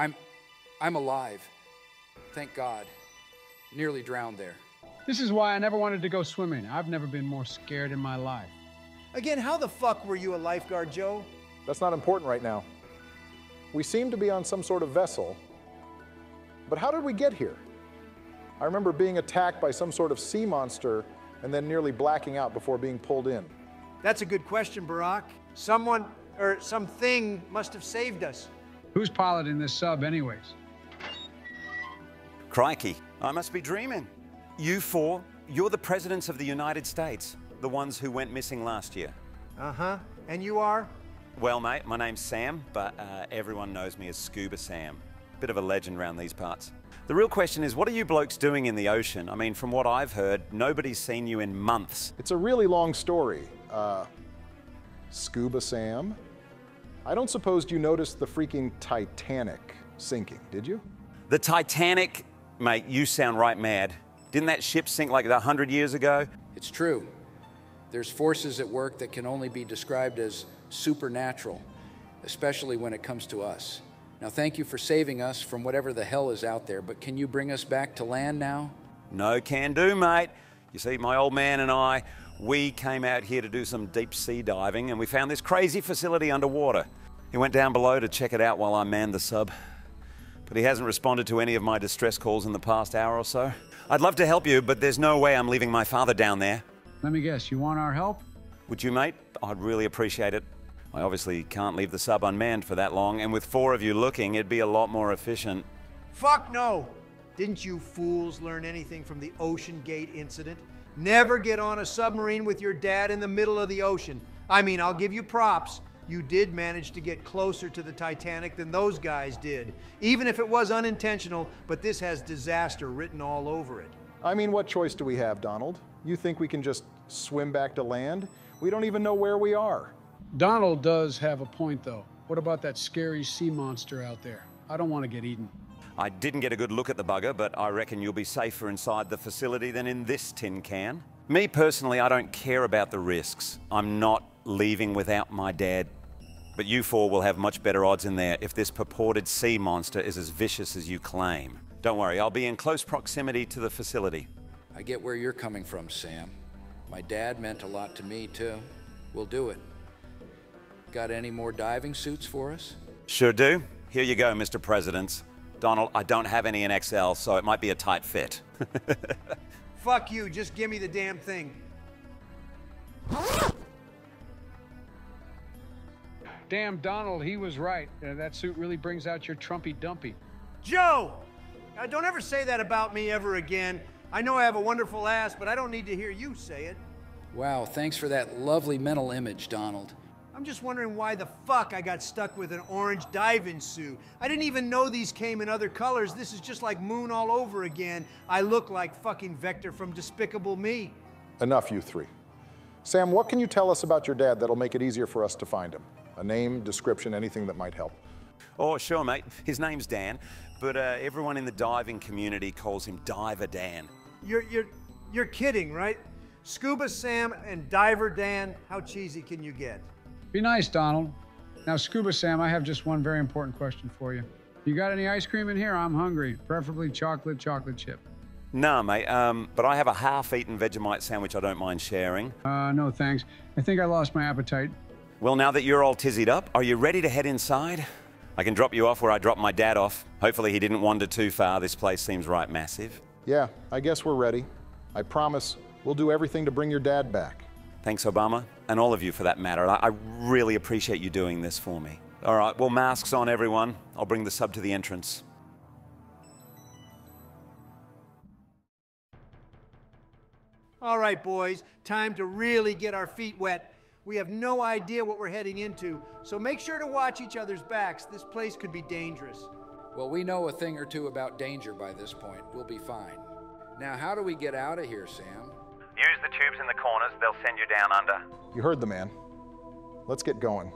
I'm, I'm alive. Thank God. Nearly drowned there. This is why I never wanted to go swimming. I've never been more scared in my life. Again, how the fuck were you a lifeguard, Joe? That's not important right now. We seem to be on some sort of vessel, but how did we get here? I remember being attacked by some sort of sea monster and then nearly blacking out before being pulled in. That's a good question, Barack. Someone or something must have saved us. Who's piloting this sub, anyways? Crikey, I must be dreaming. You four, you're the presidents of the United States, the ones who went missing last year. Uh huh. And you are? Well, mate, my name's Sam, but uh, everyone knows me as Scuba Sam. Bit of a legend around these parts. The real question is, what are you blokes doing in the ocean? I mean, from what I've heard, nobody's seen you in months. It's a really long story. Uh, Scuba Sam? I don't suppose you noticed the freaking Titanic sinking, did you? The Titanic, mate, you sound right mad. Didn't that ship sink like a hundred years ago? It's true. There's forces at work that can only be described as supernatural, especially when it comes to us. Now, thank you for saving us from whatever the hell is out there, but can you bring us back to land now? No can do, mate. You see, my old man and I, we came out here to do some deep sea diving and we found this crazy facility underwater. He went down below to check it out while I manned the sub, but he hasn't responded to any of my distress calls in the past hour or so. I'd love to help you, but there's no way I'm leaving my father down there. Let me guess, you want our help? Would you, mate? I'd really appreciate it. I obviously can't leave the sub unmanned for that long, and with four of you looking, it'd be a lot more efficient. Fuck no! Didn't you fools learn anything from the OceanGate incident? Never get on a submarine with your dad in the middle of the ocean. I mean, I'll give you props. You did manage to get closer to the Titanic than those guys did, even if it was unintentional, but this has disaster written all over it. I mean, what choice do we have, Donald? You think we can just swim back to land? We don't even know where we are. Donald does have a point, though. What about that scary sea monster out there? I don't want to get eaten. I didn't get a good look at the bugger, but I reckon you'll be safer inside the facility than in this tin can. Me personally, I don't care about the risks. I'm not leaving without my dad. But you four will have much better odds in there if this purported sea monster is as vicious as you claim. Don't worry, I'll be in close proximity to the facility. I get where you're coming from, Sam. My dad meant a lot to me, too. We'll do it. Got any more diving suits for us? Sure do. Here you go, Mr. President. Donald, I don't have any in XL, so it might be a tight fit. Fuck you, just give me the damn thing. Damn, Donald, he was right. Uh, that suit really brings out your Trumpy Dumpy. Joe! Now, don't ever say that about me ever again. I know I have a wonderful ass, but I don't need to hear you say it. Wow, thanks for that lovely mental image, Donald. I'm just wondering why the fuck I got stuck with an orange diving suit. I didn't even know these came in other colors. This is just like Moon all over again. I look like fucking Vector from Despicable Me. Enough, you three. Sam, what can you tell us about your dad that'll make it easier for us to find him? A name, description, anything that might help. Oh, sure, mate. His name's Dan, but uh, everyone in the diving community calls him Diver Dan. You're, you're, you're kidding, right? Scuba Sam and Diver Dan, how cheesy can you get? Be nice, Donald. Now, Scuba Sam, I have just one very important question for you. You got any ice cream in here? I'm hungry, preferably chocolate, chocolate chip. Nah, mate, um, but I have a half-eaten Vegemite sandwich I don't mind sharing. Uh, no thanks. I think I lost my appetite. Well, now that you're all tizzied up, are you ready to head inside? I can drop you off where I dropped my dad off. Hopefully he didn't wander too far. This place seems right massive. Yeah, I guess we're ready. I promise we'll do everything to bring your dad back. Thanks, Obama, and all of you for that matter. I, I really appreciate you doing this for me. All right, well, masks on, everyone. I'll bring the sub to the entrance. All right, boys, time to really get our feet wet. We have no idea what we're heading into, so make sure to watch each other's backs. This place could be dangerous. Well, we know a thing or two about danger by this point. We'll be fine. Now, how do we get out of here, Sam? Use the tubes in the corners. They'll send you down under. You heard the man. Let's get going.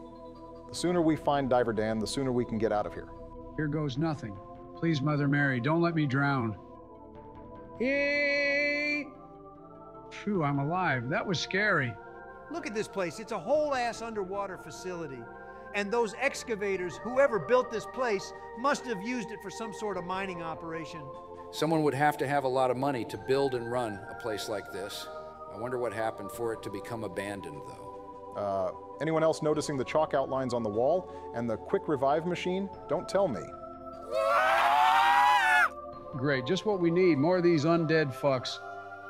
The sooner we find Diver Dan, the sooner we can get out of here. Here goes nothing. Please, Mother Mary, don't let me drown. Hey! Phew, I'm alive. That was scary. Look at this place. It's a whole ass underwater facility. And those excavators, whoever built this place, must have used it for some sort of mining operation. Someone would have to have a lot of money to build and run a place like this. I wonder what happened for it to become abandoned, though. Uh, anyone else noticing the chalk outlines on the wall and the quick revive machine? Don't tell me. Great, just what we need. More of these undead fucks.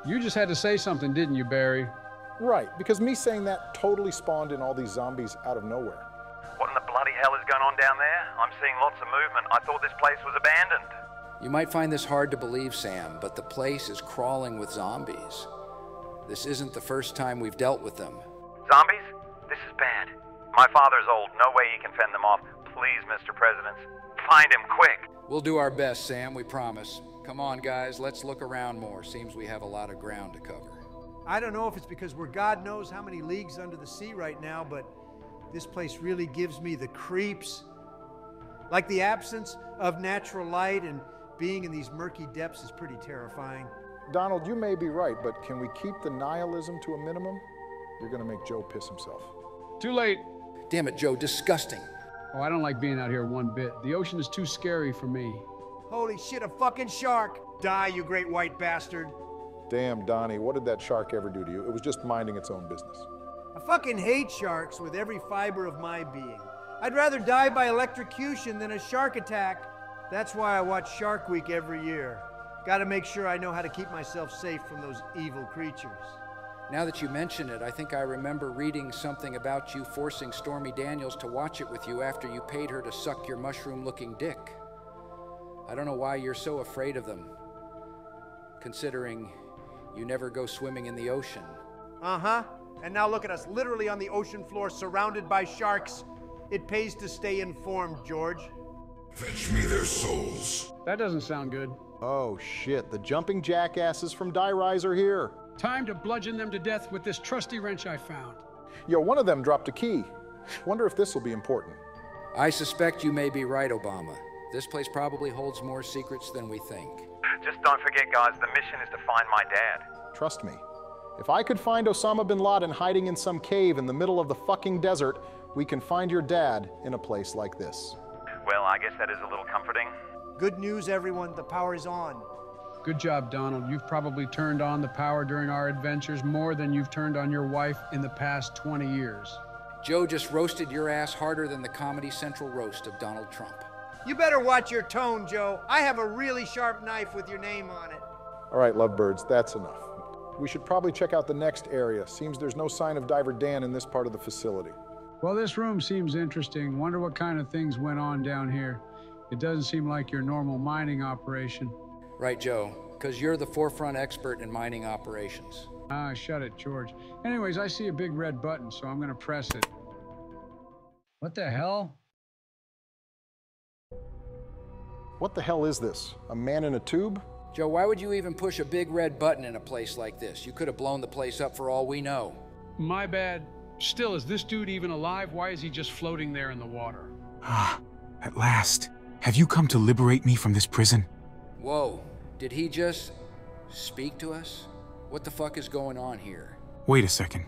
You just had to say something, didn't you, Barry? Right, because me saying that totally spawned in all these zombies out of nowhere. What in the bloody hell is going on down there? I'm seeing lots of movement. I thought this place was abandoned. You might find this hard to believe, Sam, but the place is crawling with zombies. This isn't the first time we've dealt with them. Zombies? This is bad. My father's old. No way he can fend them off. Please, Mr. President. Find him quick. We'll do our best, Sam, we promise. Come on, guys, let's look around more. Seems we have a lot of ground to cover. I don't know if it's because we're God knows how many leagues under the sea right now, but this place really gives me the creeps. Like the absence of natural light and being in these murky depths is pretty terrifying. Donald, you may be right, but can we keep the nihilism to a minimum? You're gonna make Joe piss himself. Too late. Damn it, Joe, disgusting. Oh, I don't like being out here one bit. The ocean is too scary for me. Holy shit, a fucking shark! Die, you great white bastard! Damn, Donnie, what did that shark ever do to you? It was just minding its own business. I fucking hate sharks with every fiber of my being. I'd rather die by electrocution than a shark attack. That's why I watch Shark Week every year. Gotta make sure I know how to keep myself safe from those evil creatures. Now that you mention it, I think I remember reading something about you forcing Stormy Daniels to watch it with you after you paid her to suck your mushroom looking dick. I don't know why you're so afraid of them, considering you never go swimming in the ocean. Uh huh. And now look at us, literally on the ocean floor, surrounded by sharks. It pays to stay informed, George. Fetch me their souls. That doesn't sound good. Oh shit, the jumping jackasses from Die Rise are here. Time to bludgeon them to death with this trusty wrench I found. Yo, one of them dropped a key. Wonder if this will be important. I suspect you may be right, Obama. This place probably holds more secrets than we think. Just don't forget, guys, the mission is to find my dad. Trust me. If I could find Osama bin Laden hiding in some cave in the middle of the fucking desert, we can find your dad in a place like this. Well, I guess that is a little comforting. Good news, everyone. The power is on. Good job, Donald. You've probably turned on the power during our adventures more than you've turned on your wife in the past 20 years. Joe just roasted your ass harder than the Comedy Central roast of Donald Trump. You better watch your tone, Joe. I have a really sharp knife with your name on it. All right, lovebirds, that's enough. We should probably check out the next area. Seems there's no sign of Diver Dan in this part of the facility. Well, this room seems interesting. Wonder what kind of things went on down here. It doesn't seem like your normal mining operation. Right, Joe, because you're the forefront expert in mining operations. Ah, shut it, George. Anyways, I see a big red button, so I'm gonna press it. What the hell? What the hell is this? A man in a tube? Joe, why would you even push a big red button in a place like this? You could have blown the place up for all we know. My bad. Still, is this dude even alive? Why is he just floating there in the water? Ah, at last. Have you come to liberate me from this prison? Whoa, did he just speak to us? What the fuck is going on here? Wait a second.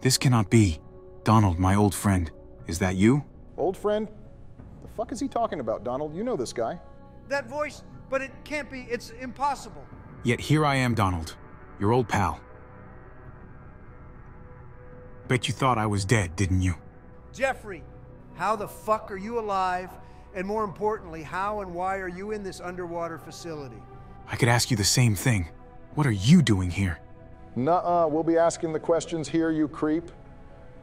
This cannot be. Donald, my old friend. Is that you? Old friend? The fuck is he talking about, Donald? You know this guy. That voice, but it can't be. It's impossible. Yet here I am, Donald. Your old pal. Bet you thought I was dead, didn't you? Jeffrey, how the fuck are you alive? And more importantly, how and why are you in this underwater facility? I could ask you the same thing. What are you doing here? Nuh-uh, we'll be asking the questions here, you creep.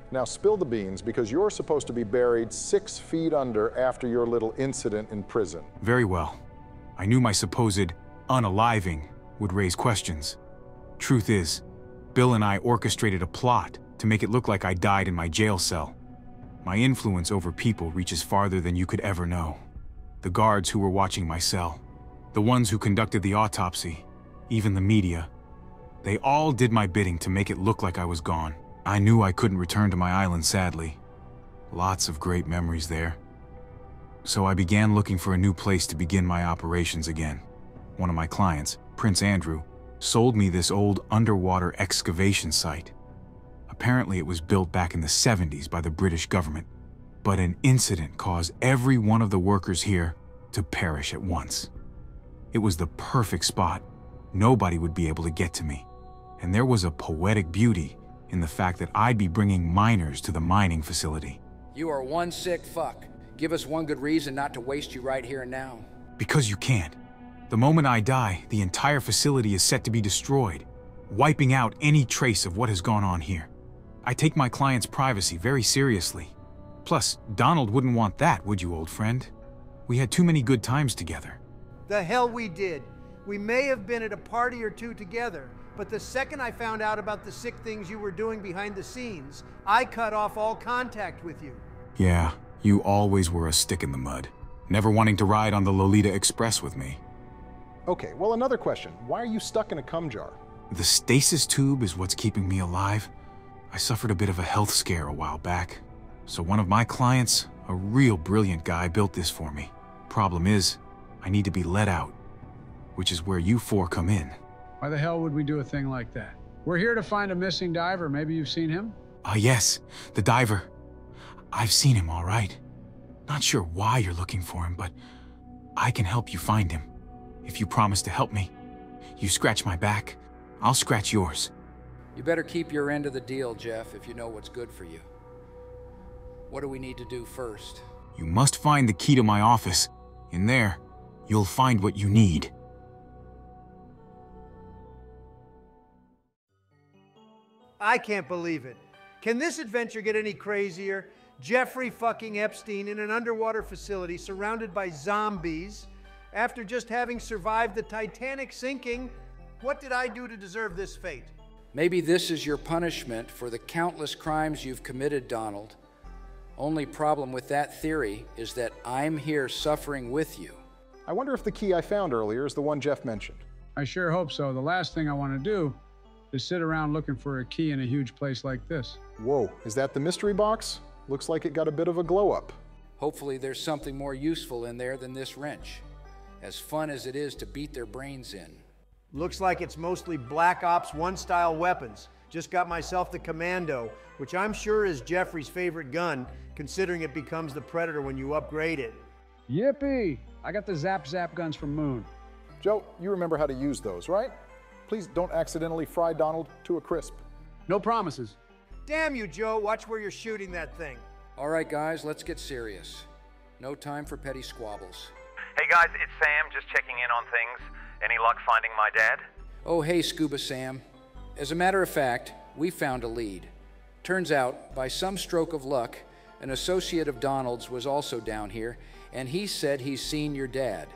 Now spill the beans, because you're supposed to be buried six feet under after your little incident in prison. Very well. I knew my supposed unaliving would raise questions. Truth is, Bill and I orchestrated a plot to make it look like I died in my jail cell. My influence over people reaches farther than you could ever know. The guards who were watching my cell, the ones who conducted the autopsy, even the media, they all did my bidding to make it look like I was gone. I knew I couldn't return to my island, sadly. Lots of great memories there. So I began looking for a new place to begin my operations again. One of my clients, Prince Andrew, sold me this old underwater excavation site. Apparently it was built back in the 70s by the British government. but an incident caused every one of the workers here to perish at once. It was the perfect spot. Nobody would be able to get to me. And there was a poetic beauty in the fact that I'd be bringing miners to the mining facility. You are one sick fuck. Give us one good reason not to waste you right here and now. Because you can't. The moment I die, the entire facility is set to be destroyed, wiping out any trace of what has gone on here. I take my client's privacy very seriously. Plus, Donald wouldn't want that, would you, old friend? We had too many good times together. The hell we did. We may have been at a party or two together, but the second I found out about the sick things you were doing behind the scenes, I cut off all contact with you. Yeah, you always were a stick in the mud, never wanting to ride on the Lolita Express with me. Okay, well, another question. Why are you stuck in a cum jar? The stasis tube is what's keeping me alive. I suffered a bit of a health scare a while back, so one of my clients, a real brilliant guy, built this for me. Problem is, I need to be let out, which is where you four come in. Why the hell would we do a thing like that? We're here to find a missing diver. Maybe you've seen him? Ah, yes, the diver. I've seen him, all right. Not sure why you're looking for him, but I can help you find him. If you promise to help me. You scratch my back, I'll scratch yours. You better keep your end of the deal, Jeff, if you know what's good for you. What do we need to do first? You must find the key to my office. In there, you'll find what you need. I can't believe it. Can this adventure get any crazier? Jeffrey fucking Epstein in an underwater facility surrounded by zombies after just having survived the Titanic sinking. What did I do to deserve this fate? Maybe this is your punishment for the countless crimes you've committed, Donald. Only problem with that theory is that I'm here suffering with you. I wonder if the key I found earlier is the one Jeff mentioned. I sure hope so. The last thing I want to do is sit around looking for a key in a huge place like this. Whoa, is that the mystery box? Looks like it got a bit of a glow up. Hopefully, there's something more useful in there than this wrench. As fun as it is to beat their brains in. Looks like it's mostly Black Ops 1 style weapons. Just got myself the Commando, which I'm sure is Jeffrey's favorite gun, considering it becomes the Predator when you upgrade it. Yippee! I got the Zap Zap guns from Moon. Joe, you remember how to use those, right? Please don't accidentally fry Donald to a crisp. No promises. Damn you, Joe. Watch where you're shooting that thing. All right, guys, let's get serious. No time for petty squabbles. Hey guys, it's Sam, just checking in on things. Any luck finding my dad? Oh, hey, Scuba Sam. As a matter of fact, we found a lead. Turns out, by some stroke of luck, an associate of Donald's was also down here, and he said he's seen your dad.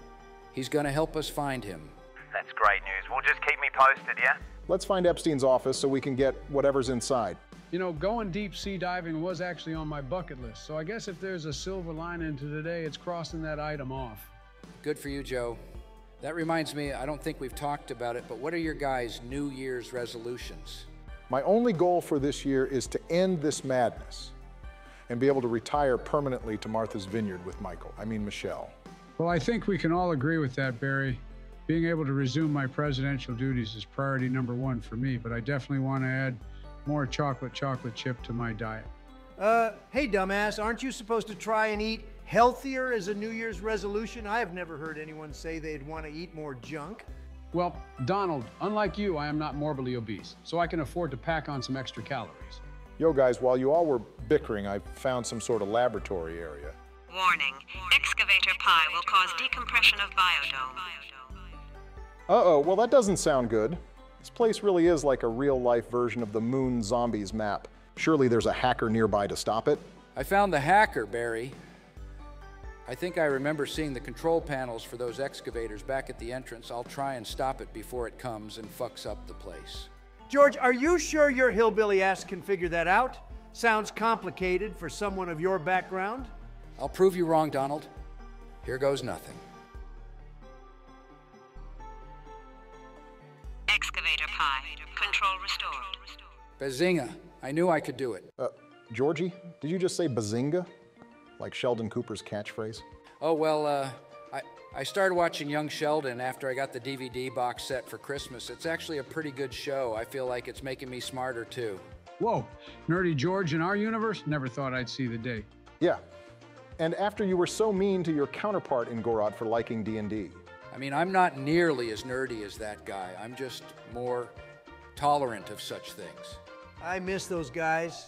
He's going to help us find him. That's great news. Well, just keep me posted, yeah? Let's find Epstein's office so we can get whatever's inside. You know, going deep sea diving was actually on my bucket list, so I guess if there's a silver lining to today, it's crossing that item off. Good for you, Joe. That reminds me, I don't think we've talked about it, but what are your guys' New Year's resolutions? My only goal for this year is to end this madness and be able to retire permanently to Martha's Vineyard with Michael. I mean, Michelle. Well, I think we can all agree with that, Barry. Being able to resume my presidential duties is priority number one for me, but I definitely want to add more chocolate chocolate chip to my diet. Uh, hey, dumbass, aren't you supposed to try and eat healthier as a New Year's resolution? I have never heard anyone say they'd want to eat more junk. Well, Donald, unlike you, I am not morbidly obese, so I can afford to pack on some extra calories. Yo, guys, while you all were bickering, I found some sort of laboratory area. Warning. Excavator pi will cause decompression of biodome. Uh oh, well, that doesn't sound good. This place really is like a real life version of the Moon Zombies map. Surely there's a hacker nearby to stop it. I found the hacker, Barry. I think I remember seeing the control panels for those excavators back at the entrance. I'll try and stop it before it comes and fucks up the place. George, are you sure your hillbilly ass can figure that out? Sounds complicated for someone of your background. I'll prove you wrong, Donald. Here goes nothing. Excavator. Control restored. Bazinga. I knew I could do it. Uh, Georgie, did you just say bazinga? Like Sheldon Cooper's catchphrase? Oh, well, uh, I, I started watching Young Sheldon after I got the DVD box set for Christmas. It's actually a pretty good show. I feel like it's making me smarter, too. Whoa, Nerdy George in our universe? Never thought I'd see the day. Yeah. And after you were so mean to your counterpart in Gorod for liking D&D. I mean, I'm not nearly as nerdy as that guy. I'm just more tolerant of such things. I miss those guys.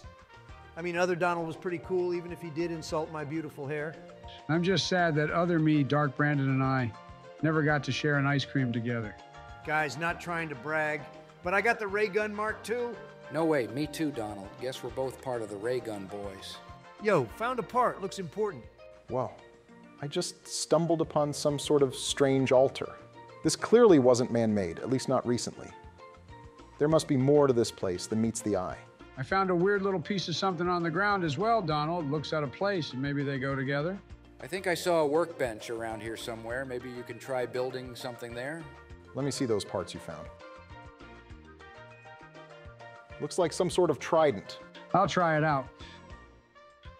I mean, other Donald was pretty cool, even if he did insult my beautiful hair. I'm just sad that other me, Dark Brandon, and I never got to share an ice cream together. Guys, not trying to brag, but I got the ray gun mark II. No way, me too, Donald. Guess we're both part of the ray gun boys. Yo, found a part. Looks important. Whoa. I just stumbled upon some sort of strange altar. This clearly wasn't man-made, at least not recently. There must be more to this place than meets the eye. I found a weird little piece of something on the ground as well, Donald. Looks out of place, and maybe they go together. I think I saw a workbench around here somewhere. Maybe you can try building something there? Let me see those parts you found. Looks like some sort of trident. I'll try it out.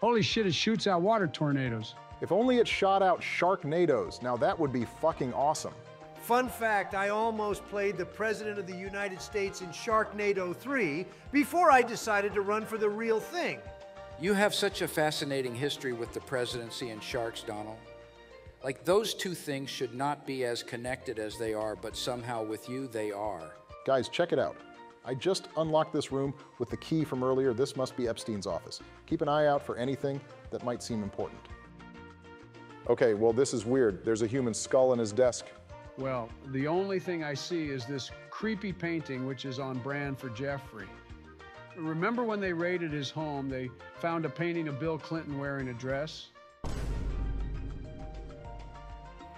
Holy shit, it shoots out water tornadoes. If only it shot out Sharknadoes. Now that would be fucking awesome. Fun fact I almost played the President of the United States in Sharknado 3 before I decided to run for the real thing. You have such a fascinating history with the presidency and sharks, Donald. Like, those two things should not be as connected as they are, but somehow with you, they are. Guys, check it out. I just unlocked this room with the key from earlier. This must be Epstein's office. Keep an eye out for anything that might seem important. Okay, well, this is weird. There's a human skull in his desk. Well, the only thing I see is this creepy painting, which is on brand for Jeffrey. Remember when they raided his home, they found a painting of Bill Clinton wearing a dress?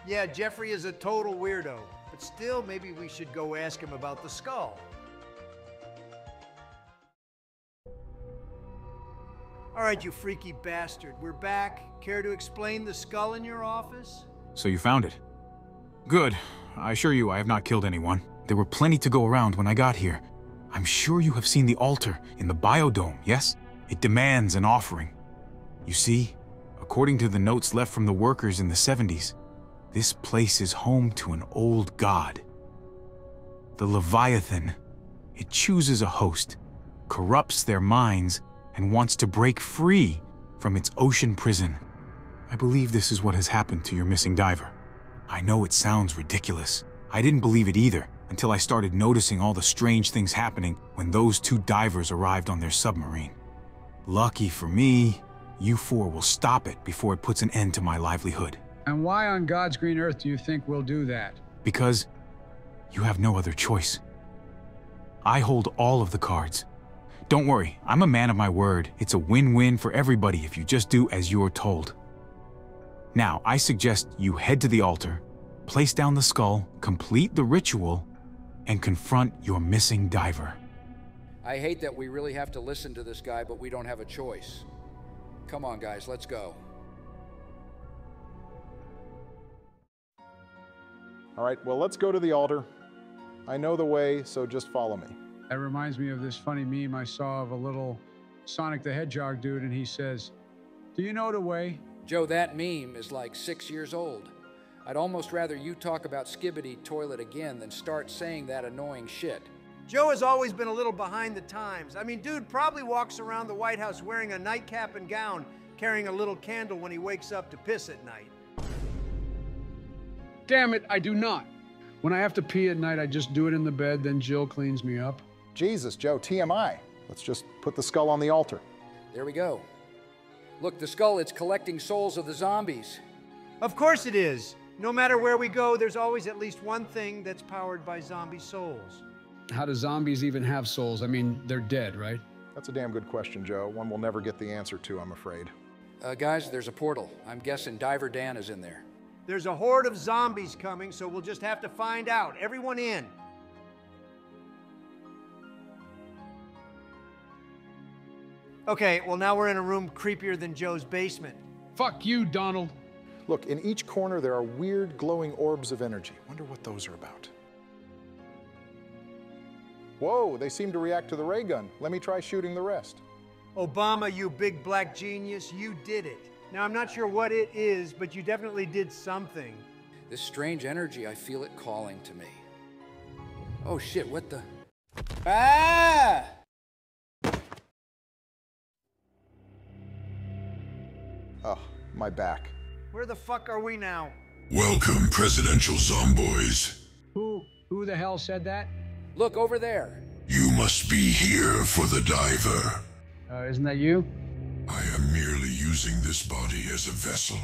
Yeah, Jeffrey is a total weirdo, but still, maybe we should go ask him about the skull. All right, you freaky bastard. We're back. Care to explain the skull in your office? So you found it? Good. I assure you I have not killed anyone. There were plenty to go around when I got here. I'm sure you have seen the altar in the biodome, yes? It demands an offering. You see, according to the notes left from the workers in the 70s, this place is home to an old god. The Leviathan. It chooses a host, corrupts their minds, and wants to break free from its ocean prison. I believe this is what has happened to your missing diver. I know it sounds ridiculous. I didn't believe it either until I started noticing all the strange things happening when those two divers arrived on their submarine. Lucky for me, you four will stop it before it puts an end to my livelihood. And why on God's green earth do you think we'll do that? Because you have no other choice. I hold all of the cards. Don't worry, I'm a man of my word. It's a win-win for everybody if you just do as you're told. Now, I suggest you head to the altar, place down the skull, complete the ritual, and confront your missing diver. I hate that we really have to listen to this guy, but we don't have a choice. Come on, guys, let's go. All right, well, let's go to the altar. I know the way, so just follow me. That reminds me of this funny meme I saw of a little Sonic the Hedgehog dude, and he says, Do you know the way? Joe, that meme is like six years old. I'd almost rather you talk about Skibidi Toilet again than start saying that annoying shit. Joe has always been a little behind the times. I mean, dude probably walks around the White House wearing a nightcap and gown, carrying a little candle when he wakes up to piss at night. Damn it, I do not. When I have to pee at night, I just do it in the bed, then Jill cleans me up. Jesus, Joe, TMI. Let's just put the skull on the altar. There we go. Look, the skull, it's collecting souls of the zombies. Of course it is. No matter where we go, there's always at least one thing that's powered by zombie souls. How do zombies even have souls? I mean, they're dead, right? That's a damn good question, Joe. One we'll never get the answer to, I'm afraid. Uh, guys, there's a portal. I'm guessing Diver Dan is in there. There's a horde of zombies coming, so we'll just have to find out. Everyone in. Okay, well, now we're in a room creepier than Joe's basement. Fuck you, Donald. Look, in each corner there are weird glowing orbs of energy. Wonder what those are about. Whoa, they seem to react to the ray gun. Let me try shooting the rest. Obama, you big black genius, you did it. Now, I'm not sure what it is, but you definitely did something. This strange energy, I feel it calling to me. Oh shit, what the? Ah! Oh, my back. Where the fuck are we now? Welcome, Presidential Zomboys. Who who the hell said that? Look over there. You must be here for the diver. Uh, isn't that you? I am merely using this body as a vessel.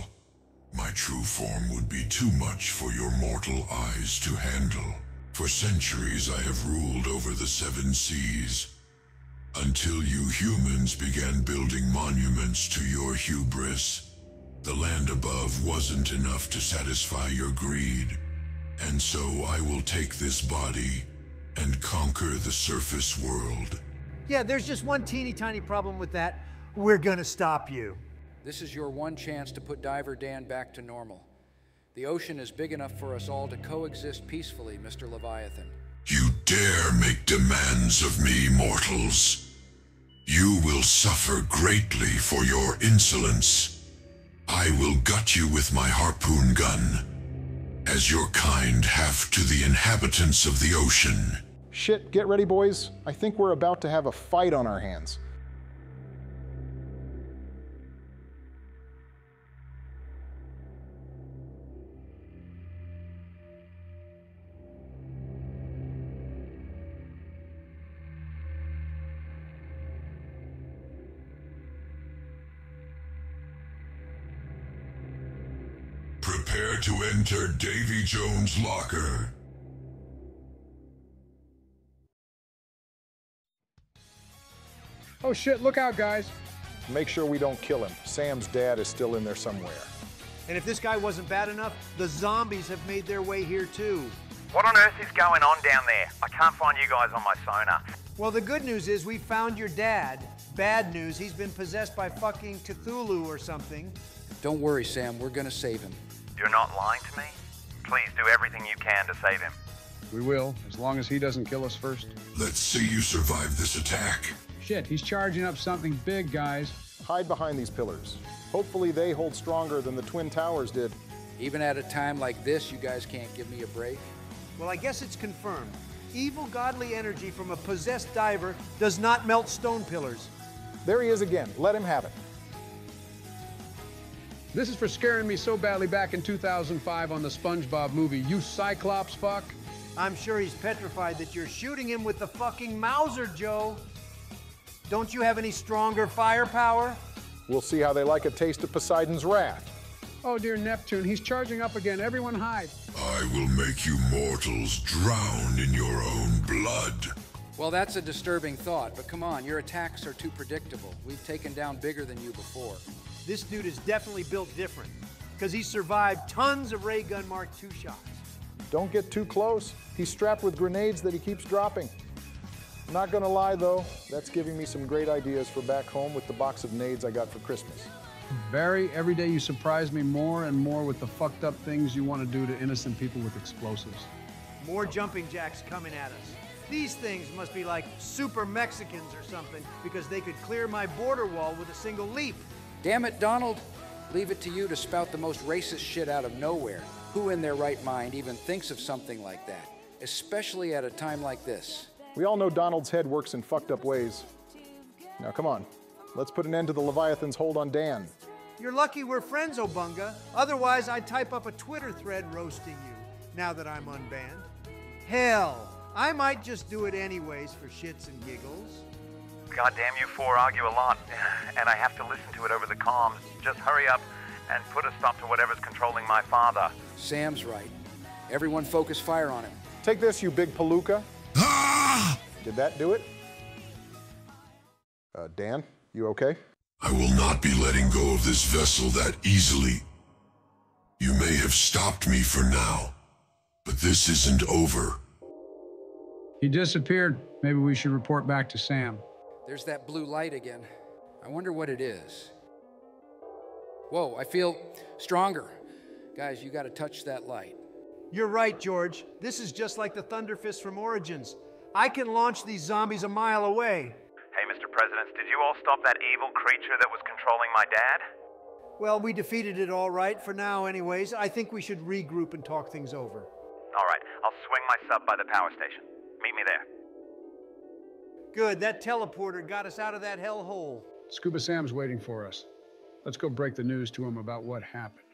My true form would be too much for your mortal eyes to handle. For centuries I have ruled over the seven seas. Until you humans began building monuments to your hubris. The land above wasn't enough to satisfy your greed. And so I will take this body and conquer the surface world. Yeah, there's just one teeny tiny problem with that. We're gonna stop you. This is your one chance to put Diver Dan back to normal. The ocean is big enough for us all to coexist peacefully, Mr. Leviathan. You dare make demands of me, mortals. You will suffer greatly for your insolence. I will gut you with my harpoon gun, as your kind have to the inhabitants of the ocean. Shit, get ready, boys. I think we're about to have a fight on our hands. Prepare to enter Davy Jones' locker. Oh shit, look out, guys. Make sure we don't kill him. Sam's dad is still in there somewhere. And if this guy wasn't bad enough, the zombies have made their way here too. What on earth is going on down there? I can't find you guys on my sonar. Well, the good news is we found your dad. Bad news, he's been possessed by fucking Cthulhu or something. Don't worry, Sam. We're gonna save him. You're not lying to me? Please do everything you can to save him. We will, as long as he doesn't kill us first. Let's see you survive this attack. Shit, he's charging up something big, guys. Hide behind these pillars. Hopefully they hold stronger than the Twin Towers did. Even at a time like this, you guys can't give me a break. Well, I guess it's confirmed. Evil godly energy from a possessed diver does not melt stone pillars. There he is again. Let him have it. This is for scaring me so badly back in 2005 on the SpongeBob movie. You Cyclops fuck. I'm sure he's petrified that you're shooting him with the fucking Mauser, Joe. Don't you have any stronger firepower? We'll see how they like a taste of Poseidon's wrath. Oh dear Neptune, he's charging up again. Everyone hide. I will make you mortals drown in your own blood. Well, that's a disturbing thought, but come on, your attacks are too predictable. We've taken down bigger than you before. This dude is definitely built different because he survived tons of ray gun Mark II shots. Don't get too close. He's strapped with grenades that he keeps dropping. Not gonna lie though, that's giving me some great ideas for back home with the box of nades I got for Christmas. Barry, every day you surprise me more and more with the fucked up things you want to do to innocent people with explosives. More jumping jacks coming at us. These things must be like super Mexicans or something because they could clear my border wall with a single leap. Damn it, Donald. Leave it to you to spout the most racist shit out of nowhere. Who in their right mind even thinks of something like that? Especially at a time like this. We all know Donald's head works in fucked up ways. Now come on, let's put an end to the Leviathan's hold on Dan. You're lucky we're friends, Obunga. Otherwise, I'd type up a Twitter thread roasting you now that I'm unbanned. Hell, I might just do it anyways for shits and giggles. God damn you four argue a lot, and I have to listen to it over the comms. Just hurry up and put a stop to whatever's controlling my father. Sam's right. Everyone focus fire on him. Take this, you big palooka. Ah! Did that do it? Uh, Dan, you okay? I will not be letting go of this vessel that easily. You may have stopped me for now, but this isn't over. He disappeared. Maybe we should report back to Sam. There's that blue light again. I wonder what it is. Whoa, I feel stronger. Guys, you gotta touch that light. You're right, George. This is just like the Thunder Fist from Origins. I can launch these zombies a mile away. Hey, Mr. President, did you all stop that evil creature that was controlling my dad? Well, we defeated it all right for now, anyways. I think we should regroup and talk things over. All right, I'll swing my sub by the power station. Meet me there. Good, that teleporter got us out of that hellhole. Scuba Sam's waiting for us. Let's go break the news to him about what happened.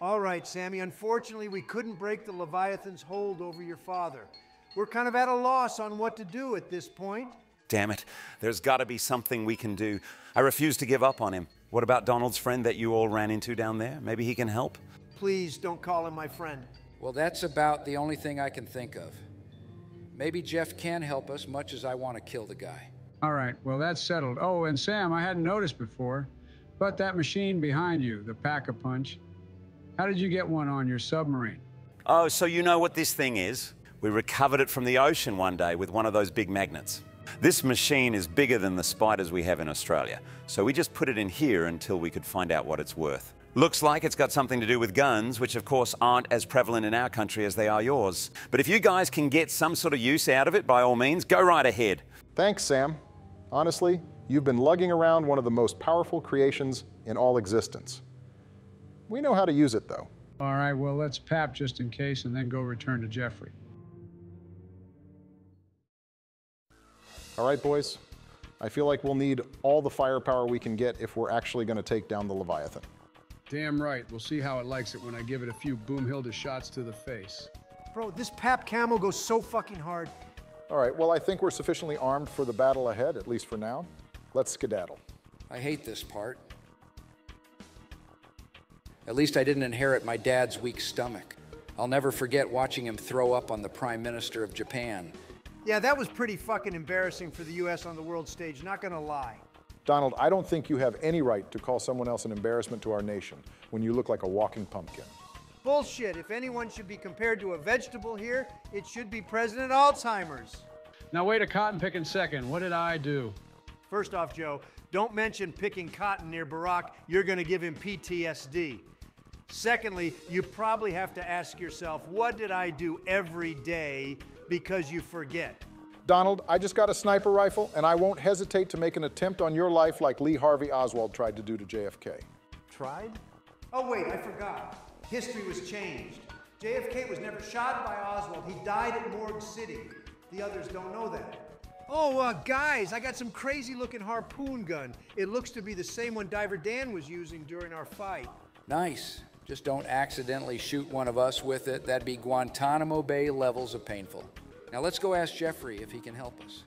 All right, Sammy. Unfortunately, we couldn't break the Leviathan's hold over your father. We're kind of at a loss on what to do at this point. Damn it. There's got to be something we can do. I refuse to give up on him. What about Donald's friend that you all ran into down there? Maybe he can help? Please don't call him my friend. Well, that's about the only thing I can think of. Maybe Jeff can help us, much as I want to kill the guy. All right, well, that's settled. Oh, and Sam, I hadn't noticed before, but that machine behind you, the Pack a Punch, how did you get one on your submarine? Oh, so you know what this thing is? We recovered it from the ocean one day with one of those big magnets. This machine is bigger than the spiders we have in Australia, so we just put it in here until we could find out what it's worth. Looks like it's got something to do with guns, which of course aren't as prevalent in our country as they are yours. But if you guys can get some sort of use out of it, by all means, go right ahead. Thanks, Sam. Honestly, you've been lugging around one of the most powerful creations in all existence. We know how to use it, though. All right, well, let's pap just in case and then go return to Jeffrey. All right, boys. I feel like we'll need all the firepower we can get if we're actually going to take down the Leviathan. Damn right. We'll see how it likes it when I give it a few Boomhilda shots to the face. Bro, this Pap Camel goes so fucking hard. All right, well, I think we're sufficiently armed for the battle ahead, at least for now. Let's skedaddle. I hate this part. At least I didn't inherit my dad's weak stomach. I'll never forget watching him throw up on the Prime Minister of Japan. Yeah, that was pretty fucking embarrassing for the U.S. on the world stage, not gonna lie. Donald, I don't think you have any right to call someone else an embarrassment to our nation when you look like a walking pumpkin. Bullshit. If anyone should be compared to a vegetable here, it should be President Alzheimer's. Now, wait a cotton picking second. What did I do? First off, Joe, don't mention picking cotton near Barack. You're gonna give him PTSD. Secondly, you probably have to ask yourself, what did I do every day because you forget? Donald, I just got a sniper rifle, and I won't hesitate to make an attempt on your life like Lee Harvey Oswald tried to do to JFK. Tried? Oh, wait, I forgot. History was changed. JFK was never shot by Oswald. He died at Morg City. The others don't know that. Oh, uh, guys, I got some crazy looking harpoon gun. It looks to be the same one Diver Dan was using during our fight. Nice. Just don't accidentally shoot one of us with it. That'd be Guantanamo Bay levels of painful. Now let's go ask Jeffrey if he can help us.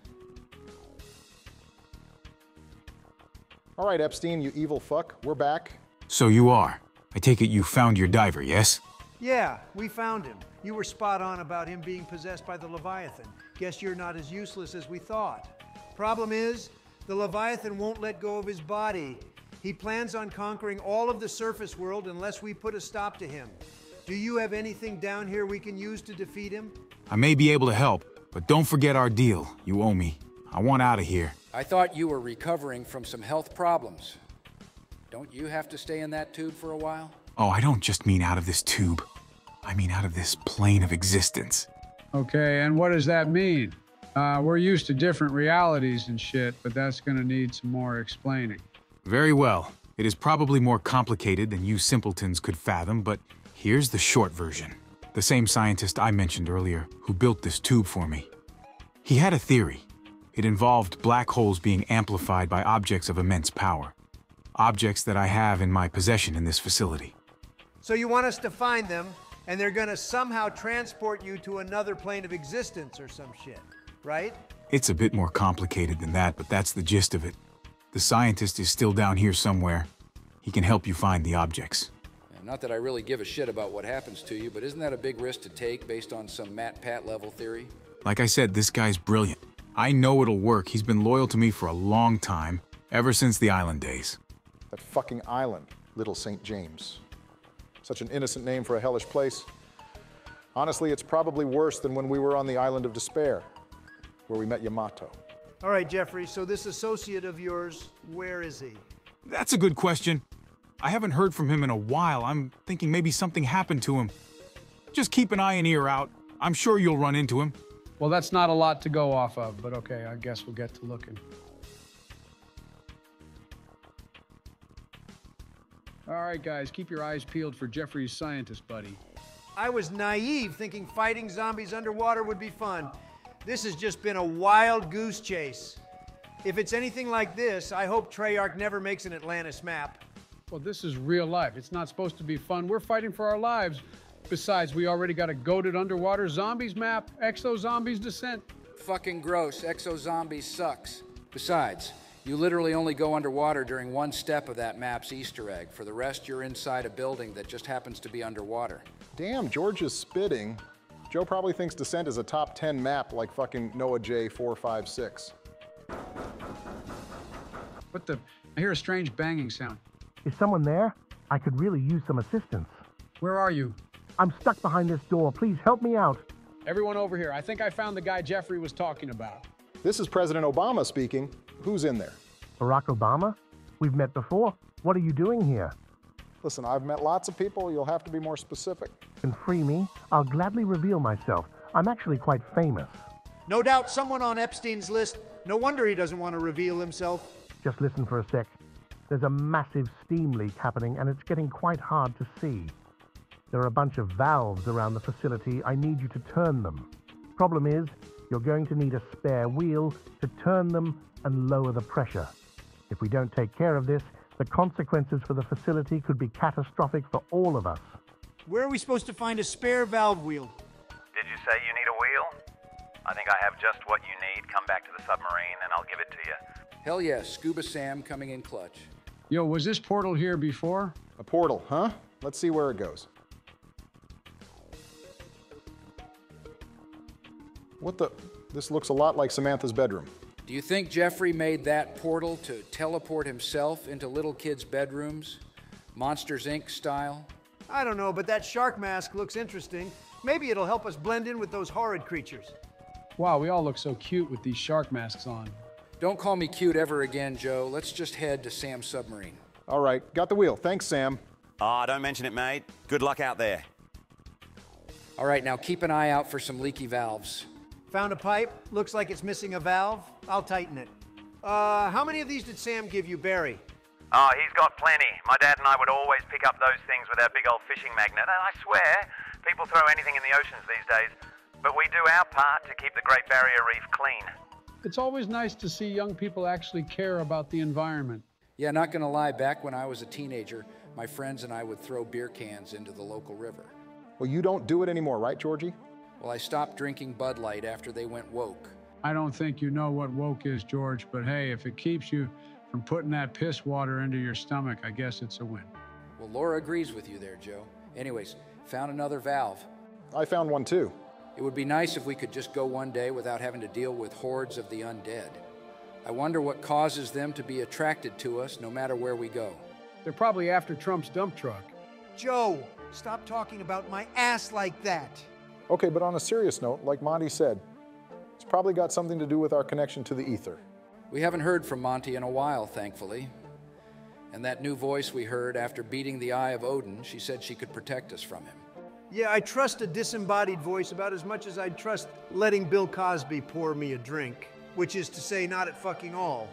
All right, Epstein, you evil fuck, we're back. So you are. I take it you found your diver, yes? Yeah, we found him. You were spot on about him being possessed by the Leviathan. Guess you're not as useless as we thought. Problem is, the Leviathan won't let go of his body. He plans on conquering all of the surface world unless we put a stop to him. Do you have anything down here we can use to defeat him? I may be able to help, but don't forget our deal. You owe me. I want out of here. I thought you were recovering from some health problems. Don't you have to stay in that tube for a while? Oh, I don't just mean out of this tube. I mean out of this plane of existence. Okay, and what does that mean? Uh, we're used to different realities and shit, but that's gonna need some more explaining. Very well. It is probably more complicated than you simpletons could fathom, but here's the short version. The same scientist I mentioned earlier, who built this tube for me. He had a theory. It involved black holes being amplified by objects of immense power. Objects that I have in my possession in this facility. So you want us to find them, and they're gonna somehow transport you to another plane of existence or some shit, right? It's a bit more complicated than that, but that's the gist of it. The scientist is still down here somewhere. He can help you find the objects. Not that I really give a shit about what happens to you, but isn't that a big risk to take based on some MatPat level theory? Like I said, this guy's brilliant. I know it'll work. He's been loyal to me for a long time, ever since the island days. That fucking island, Little St. James. Such an innocent name for a hellish place. Honestly, it's probably worse than when we were on the island of despair, where we met Yamato. All right, Jeffrey, so this associate of yours, where is he? That's a good question. I haven't heard from him in a while. I'm thinking maybe something happened to him. Just keep an eye and ear out. I'm sure you'll run into him. Well, that's not a lot to go off of, but okay, I guess we'll get to looking. All right, guys, keep your eyes peeled for Jeffrey's scientist buddy. I was naive thinking fighting zombies underwater would be fun. This has just been a wild goose chase. If it's anything like this, I hope Treyarch never makes an Atlantis map. Well, this is real life. It's not supposed to be fun. We're fighting for our lives. Besides, we already got a goaded underwater zombies map, Exo Zombies Descent. Fucking gross. Exo Zombies sucks. Besides, you literally only go underwater during one step of that map's Easter egg. For the rest, you're inside a building that just happens to be underwater. Damn, George is spitting. Joe probably thinks Descent is a top 10 map like fucking Noah J456. What the? I hear a strange banging sound. Is someone there? I could really use some assistance. Where are you? I'm stuck behind this door. Please help me out. Everyone over here. I think I found the guy Jeffrey was talking about. This is President Obama speaking. Who's in there? Barack Obama? We've met before. What are you doing here? Listen, I've met lots of people. You'll have to be more specific. And free me? I'll gladly reveal myself. I'm actually quite famous. No doubt someone on Epstein's list. No wonder he doesn't want to reveal himself. Just listen for a sec. There's a massive steam leak happening, and it's getting quite hard to see. There are a bunch of valves around the facility. I need you to turn them. Problem is, you're going to need a spare wheel to turn them and lower the pressure. If we don't take care of this, the consequences for the facility could be catastrophic for all of us. Where are we supposed to find a spare valve wheel? Did you say you need a wheel? I think I have just what you need. Come back to the submarine and I'll give it to you. Hell yes, Scuba Sam coming in clutch. Yo, was this portal here before? A portal, huh? Let's see where it goes. What the? This looks a lot like Samantha's bedroom. Do you think Jeffrey made that portal to teleport himself into little kids' bedrooms? Monsters Inc. style? I don't know, but that shark mask looks interesting. Maybe it'll help us blend in with those horrid creatures. Wow, we all look so cute with these shark masks on. Don't call me cute ever again, Joe. Let's just head to Sam's submarine. All right, got the wheel. Thanks, Sam. Ah, don't mention it, mate. Good luck out there. All right, now keep an eye out for some leaky valves. Found a pipe. Looks like it's missing a valve. I'll tighten it. Uh, how many of these did Sam give you, Barry? Oh, he's got plenty. My dad and I would always pick up those things with our big old fishing magnet, and I swear, people throw anything in the oceans these days. But we do our part to keep the Great Barrier Reef clean. It's always nice to see young people actually care about the environment. Yeah, not gonna lie, back when I was a teenager, my friends and I would throw beer cans into the local river. Well, you don't do it anymore, right, Georgie? Well, I stopped drinking Bud Light after they went woke. I don't think you know what woke is, George, but hey, if it keeps you from putting that piss water into your stomach, I guess it's a win. Well, Laura agrees with you there, Joe. Anyways, found another valve. I found one too. It would be nice if we could just go one day without having to deal with hordes of the undead. I wonder what causes them to be attracted to us no matter where we go. They're probably after Trump's dump truck. Joe, stop talking about my ass like that. Okay, but on a serious note, like Monty said, it's probably got something to do with our connection to the ether. We haven't heard from Monty in a while, thankfully. And that new voice we heard after beating the eye of Odin, she said she could protect us from him. Yeah, I trust a disembodied voice about as much as I'd trust letting Bill Cosby pour me a drink, which is to say, not at fucking all.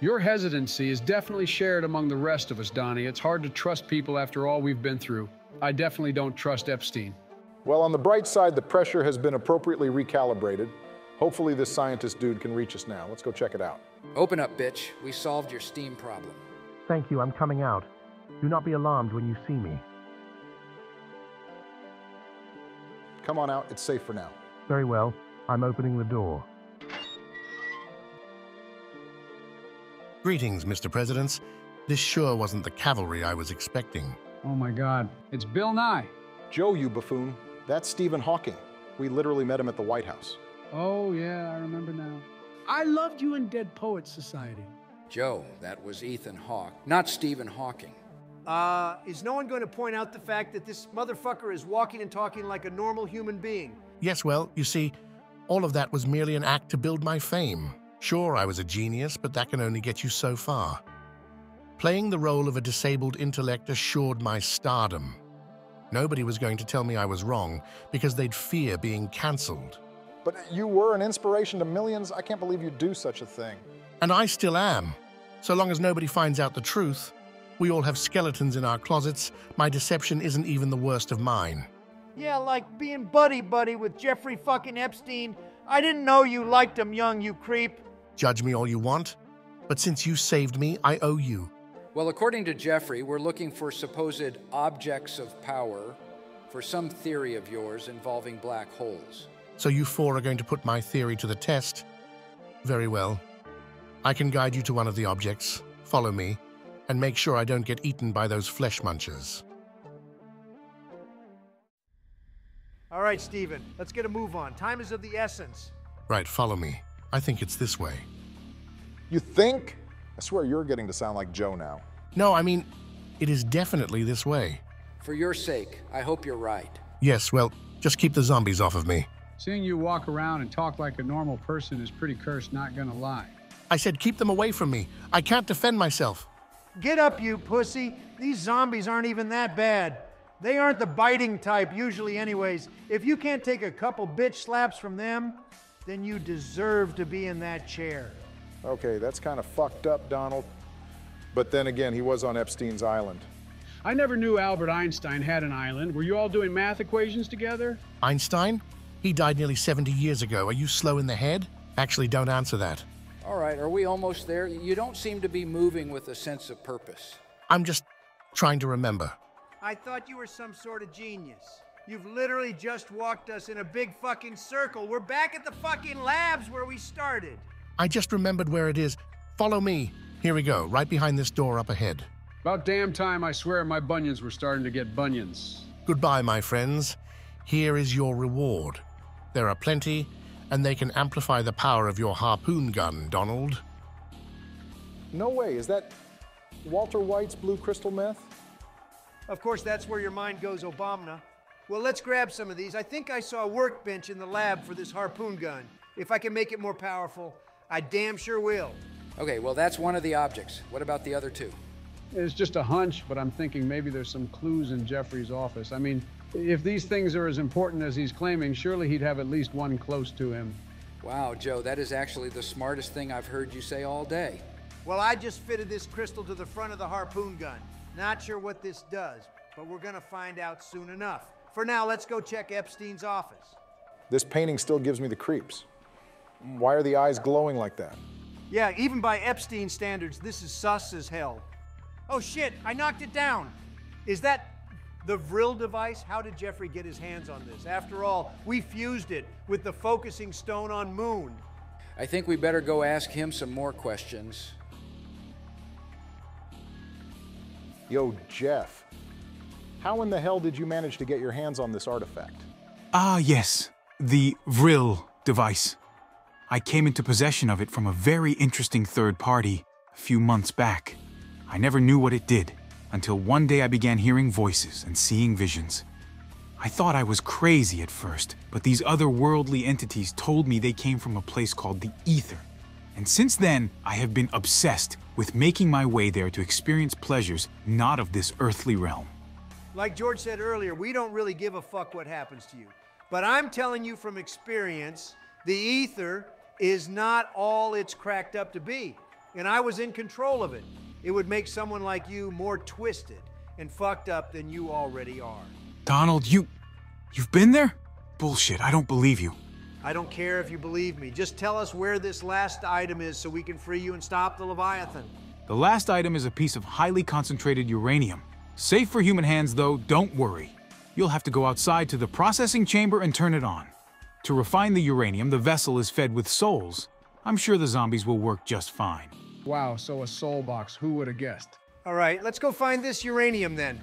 Your hesitancy is definitely shared among the rest of us, Donnie. It's hard to trust people after all we've been through. I definitely don't trust Epstein. Well, on the bright side, the pressure has been appropriately recalibrated. Hopefully, this scientist dude can reach us now. Let's go check it out. Open up, bitch. We solved your steam problem. Thank you, I'm coming out. Do not be alarmed when you see me. Come on out, it's safe for now. Very well, I'm opening the door. Greetings, Mr. Presidents. This sure wasn't the cavalry I was expecting. Oh my God, it's Bill Nye. Joe, you buffoon. That's Stephen Hawking. We literally met him at the White House. Oh, yeah, I remember now. I loved you in Dead Poets Society. Joe, that was Ethan Hawke, not Stephen Hawking. Uh, is no one going to point out the fact that this motherfucker is walking and talking like a normal human being? Yes, well, you see, all of that was merely an act to build my fame. Sure, I was a genius, but that can only get you so far. Playing the role of a disabled intellect assured my stardom. Nobody was going to tell me I was wrong because they'd fear being cancelled. But you were an inspiration to millions. I can't believe you'd do such a thing. And I still am. So long as nobody finds out the truth, we all have skeletons in our closets. My deception isn't even the worst of mine. Yeah, like being buddy buddy with Jeffrey fucking Epstein. I didn't know you liked him young, you creep. Judge me all you want. But since you saved me, I owe you. Well, according to Jeffrey, we're looking for supposed objects of power for some theory of yours involving black holes. So you four are going to put my theory to the test? Very well. I can guide you to one of the objects. Follow me, and make sure I don't get eaten by those flesh munchers. All right, Stephen, let's get a move on. Time is of the essence. Right, follow me. I think it's this way. You think? I swear you're getting to sound like Joe now. No, I mean, it is definitely this way. For your sake, I hope you're right. Yes, well, just keep the zombies off of me. Seeing you walk around and talk like a normal person is pretty cursed, not gonna lie. I said keep them away from me. I can't defend myself. Get up, you pussy. These zombies aren't even that bad. They aren't the biting type, usually, anyways. If you can't take a couple bitch slaps from them, then you deserve to be in that chair. Okay, that's kind of fucked up, Donald. But then again, he was on Epstein's island. I never knew Albert Einstein had an island. Were you all doing math equations together? Einstein? He died nearly 70 years ago. Are you slow in the head? Actually, don't answer that. All right, are we almost there? You don't seem to be moving with a sense of purpose. I'm just trying to remember. I thought you were some sort of genius. You've literally just walked us in a big fucking circle. We're back at the fucking labs where we started. I just remembered where it is. Follow me. Here we go, right behind this door up ahead. About damn time, I swear my bunions were starting to get bunions. Goodbye, my friends. Here is your reward. There are plenty, and they can amplify the power of your harpoon gun, Donald. No way. Is that Walter White's blue crystal meth? Of course, that's where your mind goes, Obama. Well, let's grab some of these. I think I saw a workbench in the lab for this harpoon gun. If I can make it more powerful, I damn sure will. Okay, well, that's one of the objects. What about the other two? It's just a hunch, but I'm thinking maybe there's some clues in Jeffrey's office. I mean, if these things are as important as he's claiming, surely he'd have at least one close to him. Wow, Joe, that is actually the smartest thing I've heard you say all day. Well, I just fitted this crystal to the front of the harpoon gun. Not sure what this does, but we're gonna find out soon enough. For now, let's go check Epstein's office. This painting still gives me the creeps. Why are the eyes glowing like that? Yeah, even by Epstein standards, this is sus as hell. Oh shit, I knocked it down. Is that the Vril device? How did Jeffrey get his hands on this? After all, we fused it with the focusing stone on Moon. I think we better go ask him some more questions. Yo, Jeff. How in the hell did you manage to get your hands on this artifact? Ah, yes, the Vril device. I came into possession of it from a very interesting third party a few months back. I never knew what it did until one day I began hearing voices and seeing visions. I thought I was crazy at first, but these otherworldly entities told me they came from a place called the Ether. And since then, I have been obsessed with making my way there to experience pleasures not of this earthly realm. Like George said earlier, we don't really give a fuck what happens to you. But I'm telling you from experience, the ether is not all it's cracked up to be. And I was in control of it. It would make someone like you more twisted and fucked up than you already are. Donald, you. You've been there? Bullshit, I don't believe you. I don't care if you believe me. Just tell us where this last item is so we can free you and stop the Leviathan. The last item is a piece of highly concentrated uranium. Safe for human hands, though, don't worry. You'll have to go outside to the processing chamber and turn it on. To refine the uranium, the vessel is fed with souls. I'm sure the zombies will work just fine. Wow, so a soul box. Who would have guessed? All right, let's go find this uranium then.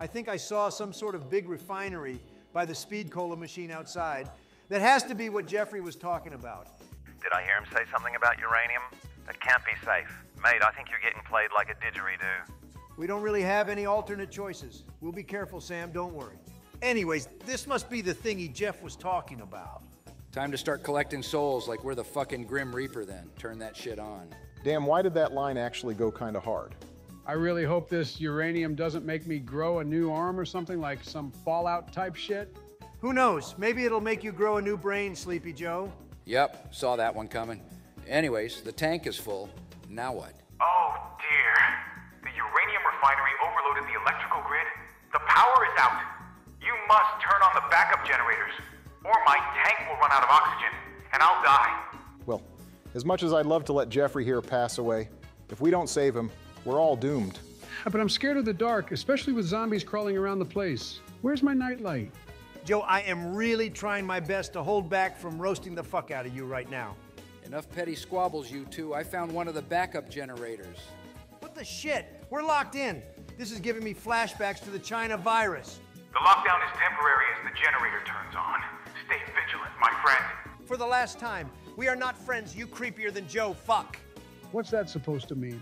I think I saw some sort of big refinery by the speed cola machine outside. That has to be what Jeffrey was talking about. Did I hear him say something about uranium? That can't be safe. Mate, I think you're getting played like a didgeridoo. We don't really have any alternate choices. We'll be careful, Sam, don't worry. Anyways, this must be the thingy Jeff was talking about. Time to start collecting souls like we're the fucking Grim Reaper then. Turn that shit on. Damn, why did that line actually go kind of hard? I really hope this uranium doesn't make me grow a new arm or something like some Fallout type shit. Who knows? Maybe it'll make you grow a new brain, Sleepy Joe. Yep, saw that one coming. Anyways, the tank is full. Now what? Oh dear. The uranium refinery overloaded the electrical grid. The power is out. You must turn on the backup generators. or my tank will run out of oxygen, and I'll die. Well, as much as I'd love to let Jeffrey here pass away, if we don't save him, we're all doomed. But I'm scared of the dark, especially with zombies crawling around the place. Where's my nightlight? Joe, I am really trying my best to hold back from roasting the fuck out of you right now. Enough petty squabbles, you two. I found one of the backup generators. What the shit? We're locked in. This is giving me flashbacks to the China virus. The lockdown is temporary as the generator turns on. Stay vigilant, my friend. For the last time, we are not friends. You creepier than Joe. Fuck. What's that supposed to mean?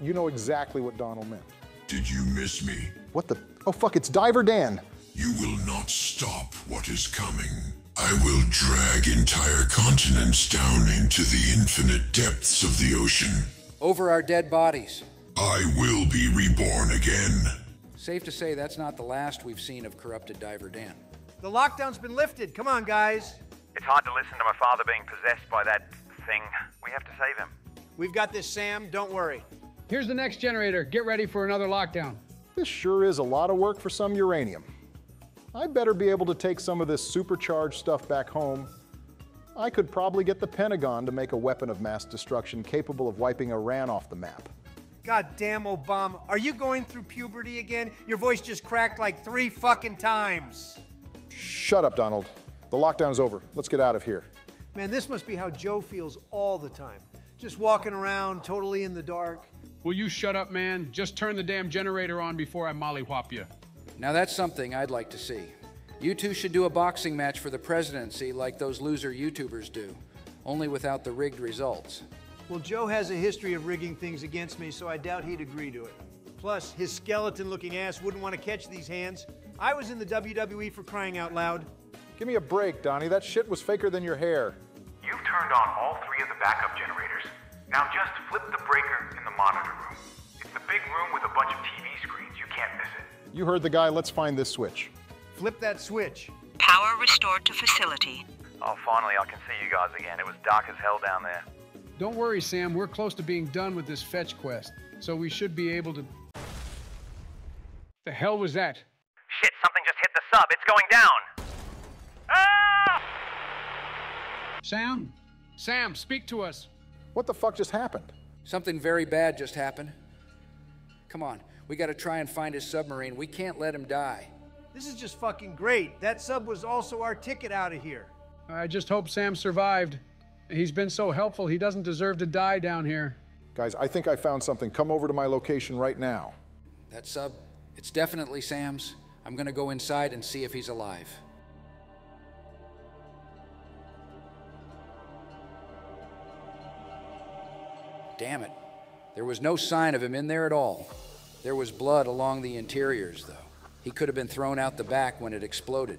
You know exactly what Donald meant. Did you miss me? What the? Oh, fuck, it's Diver Dan. You will not stop what is coming. I will drag entire continents down into the infinite depths of the ocean. Over our dead bodies. I will be reborn again. Safe to say that's not the last we've seen of corrupted Diver Dan. The lockdown's been lifted. Come on, guys. It's hard to listen to my father being possessed by that thing. We have to save him. We've got this, Sam. Don't worry. Here's the next generator. Get ready for another lockdown. This sure is a lot of work for some uranium. I better be able to take some of this supercharged stuff back home. I could probably get the Pentagon to make a weapon of mass destruction capable of wiping Iran off the map. God damn, Obama. Are you going through puberty again? Your voice just cracked like three fucking times. Shut up, Donald. The lockdown's over. Let's get out of here. Man, this must be how Joe feels all the time. Just walking around totally in the dark. Will you shut up, man? Just turn the damn generator on before I mollywhop you. Now that's something I'd like to see. You two should do a boxing match for the presidency like those loser YouTubers do, only without the rigged results. Well, Joe has a history of rigging things against me, so I doubt he'd agree to it. Plus, his skeleton looking ass wouldn't want to catch these hands. I was in the WWE for crying out loud. Give me a break, Donnie. That shit was faker than your hair. You've turned on all three of the backup generators. Now just flip the breaker in the monitor room. It's the big room with a bunch of TV screens. You can't miss it. You heard the guy. Let's find this switch. Flip that switch. Power restored to facility. Oh, finally, I can see you guys again. It was dark as hell down there. Don't worry, Sam. We're close to being done with this fetch quest, so we should be able to. The hell was that? Shit, something just hit the sub. It's going down. Ah! Sam? Sam, speak to us. What the fuck just happened? Something very bad just happened. Come on, we gotta try and find his submarine. We can't let him die. This is just fucking great. That sub was also our ticket out of here. I just hope Sam survived. He's been so helpful, he doesn't deserve to die down here. Guys, I think I found something. Come over to my location right now. That sub, it's definitely Sam's. I'm gonna go inside and see if he's alive. Damn it. There was no sign of him in there at all. There was blood along the interiors, though. He could have been thrown out the back when it exploded.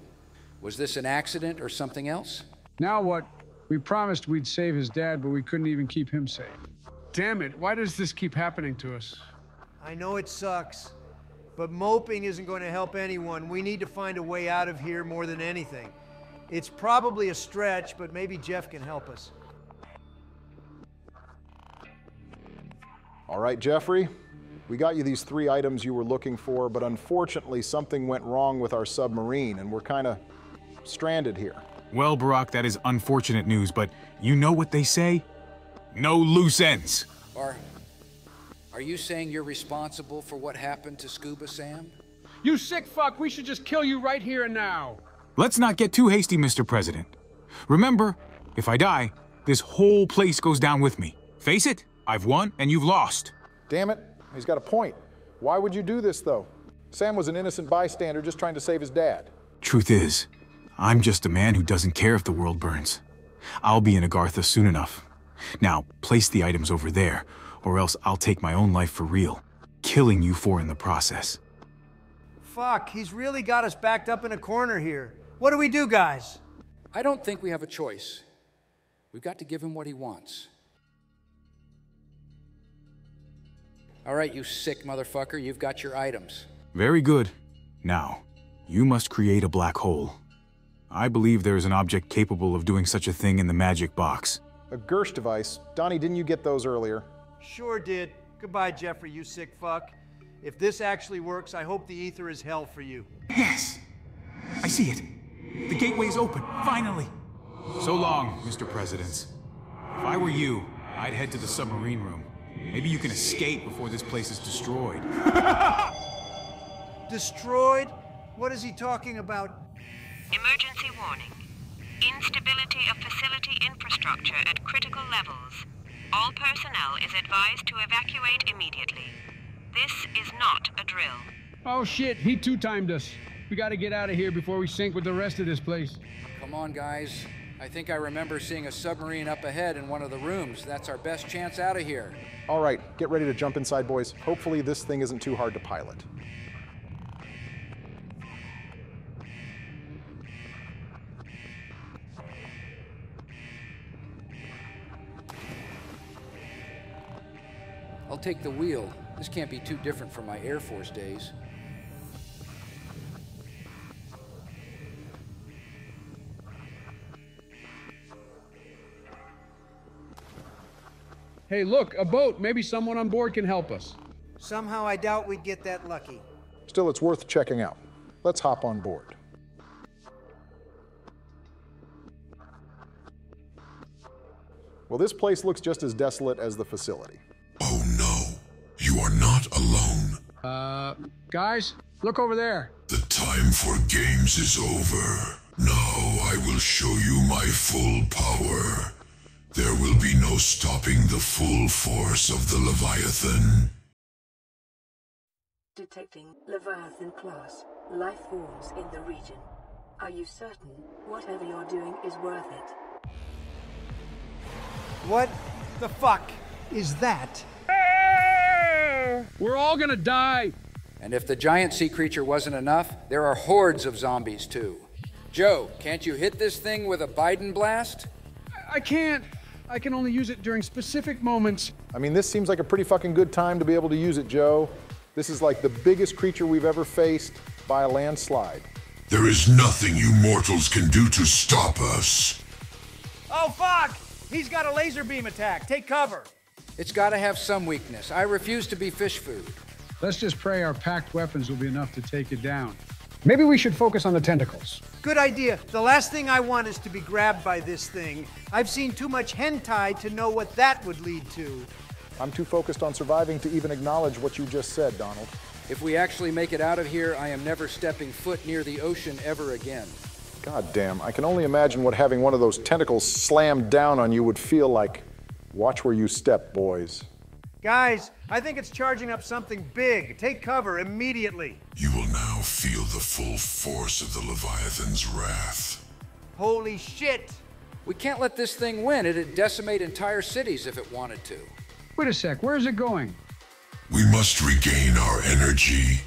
Was this an accident or something else? Now what? We promised we'd save his dad, but we couldn't even keep him safe. Damn it, why does this keep happening to us? I know it sucks, but moping isn't going to help anyone. We need to find a way out of here more than anything. It's probably a stretch, but maybe Jeff can help us. All right, Jeffrey. We got you these three items you were looking for, but unfortunately, something went wrong with our submarine, and we're kind of stranded here. Well, Barack, that is unfortunate news, but you know what they say? No loose ends. Are. Are you saying you're responsible for what happened to Scuba Sam? You sick fuck, we should just kill you right here and now. Let's not get too hasty, Mr. President. Remember, if I die, this whole place goes down with me. Face it, I've won and you've lost. Damn it, he's got a point. Why would you do this, though? Sam was an innocent bystander just trying to save his dad. Truth is, I'm just a man who doesn't care if the world burns. I'll be in Agartha soon enough. Now, place the items over there, or else I'll take my own life for real, killing you four in the process. Fuck, he's really got us backed up in a corner here. What do we do, guys? I don't think we have a choice. We've got to give him what he wants. All right, you sick motherfucker, you've got your items. Very good. Now, you must create a black hole. I believe there is an object capable of doing such a thing in the magic box. A Gersh device. Donnie, didn't you get those earlier? Sure did. Goodbye, Jeffrey, you sick fuck. If this actually works, I hope the ether is hell for you. Yes! I see it. The gateway's open, finally! So long, Mr. President. If I were you, I'd head to the submarine room. Maybe you can escape before this place is destroyed. Destroyed? What is he talking about? Emergency warning. Instability of facility infrastructure at critical levels. All personnel is advised to evacuate immediately. This is not a drill. Oh shit, he two-timed us. We gotta get out of here before we sink with the rest of this place. Come on, guys. I think I remember seeing a submarine up ahead in one of the rooms. That's our best chance out of here. All right, get ready to jump inside, boys. Hopefully this thing isn't too hard to pilot. Take the wheel. This can't be too different from my Air Force days. Hey, look, a boat. Maybe someone on board can help us. Somehow I doubt we'd get that lucky. Still, it's worth checking out. Let's hop on board. Well, this place looks just as desolate as the facility. Oh no, you are not alone. Uh, guys, look over there. The time for games is over. Now I will show you my full power. There will be no stopping the full force of the Leviathan. Detecting Leviathan class life forms in the region. Are you certain whatever you're doing is worth it? What the fuck is that? We're all gonna die. And if the giant sea creature wasn't enough, there are hordes of zombies too. Joe, can't you hit this thing with a Biden blast? I can't. I can only use it during specific moments. I mean, this seems like a pretty fucking good time to be able to use it, Joe. This is like the biggest creature we've ever faced by a landslide. There is nothing you mortals can do to stop us. Oh fuck! He's got a laser beam attack. Take cover. It's got to have some weakness. I refuse to be fish food. Let's just pray our packed weapons will be enough to take it down. Maybe we should focus on the tentacles. Good idea. The last thing I want is to be grabbed by this thing. I've seen too much hentai to know what that would lead to. I'm too focused on surviving to even acknowledge what you just said, Donald. If we actually make it out of here, I am never stepping foot near the ocean ever again. God damn, I can only imagine what having one of those tentacles slammed down on you would feel like. Watch where you step, boys. Guys, I think it's charging up something big. Take cover immediately. You will now feel the full force of the Leviathan's wrath. Holy shit! We can't let this thing win. It'd decimate entire cities if it wanted to. Wait a sec, where's it going? We must regain our energy.